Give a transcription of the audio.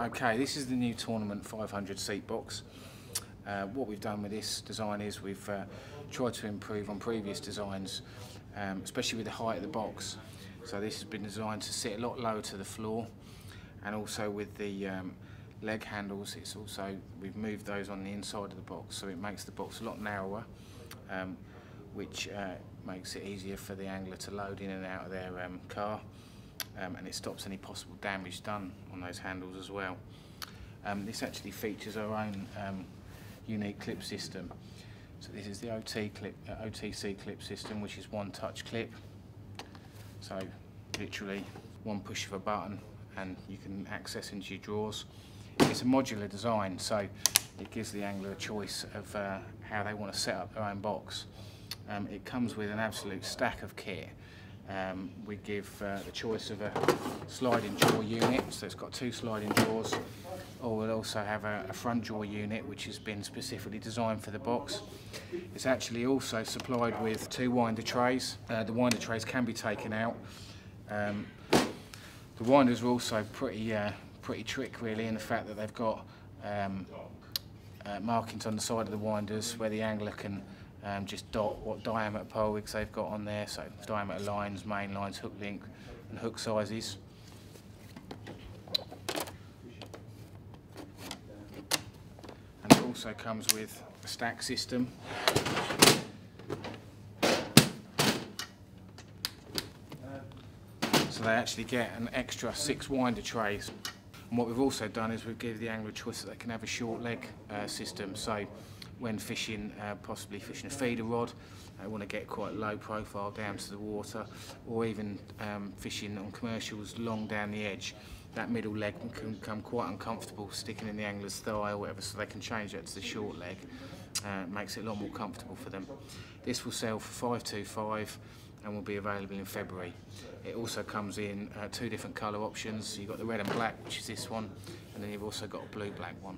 Okay, this is the new tournament 500 seat box. Uh, what we've done with this design is we've uh, tried to improve on previous designs, um, especially with the height of the box. So this has been designed to sit a lot lower to the floor and also with the um, leg handles it's also we've moved those on the inside of the box so it makes the box a lot narrower um, which uh, makes it easier for the angler to load in and out of their um, car um, and it stops any possible damage done on those handles as well. Um, this actually features our own um, unique clip system. So this is the OT clip, uh, OTC clip system, which is one touch clip. So literally one push of a button and you can access into your drawers. It's a modular design, so it gives the angler a choice of uh, how they want to set up their own box. Um, it comes with an absolute stack of kit. Um, we give uh, the choice of a sliding jaw unit, so it's got two sliding jaws, or we'll also have a, a, front jaw unit which has been specifically designed for the box. It's actually also supplied with two winder trays. Uh, the winder trays can be taken out. Um, the winders are also pretty, uh, pretty trick really in the fact that they've got um, uh, markings on the side of the winders where the angler can um, just dot what diameter pole rigs they've got on there, so diameter lines, main lines, hook length and hook sizes. And it also comes with a stack system. So they actually get an extra six winder trays. And what we've also done is we've given the angler a choice that they can have a short leg uh, system. So when fishing, uh, possibly fishing a feeder rod, they want to get quite low profile down to the water, or even um, fishing on commercials long down the edge. That middle leg can become quite uncomfortable sticking in the angler's thigh or whatever, so they can change that to the short leg. Uh, makes it a lot more comfortable for them. This will sell for 525 and will be available in February. It also comes in uh, two different colour options. You've got the red and black, which is this one, and then you've also got a blue-black one.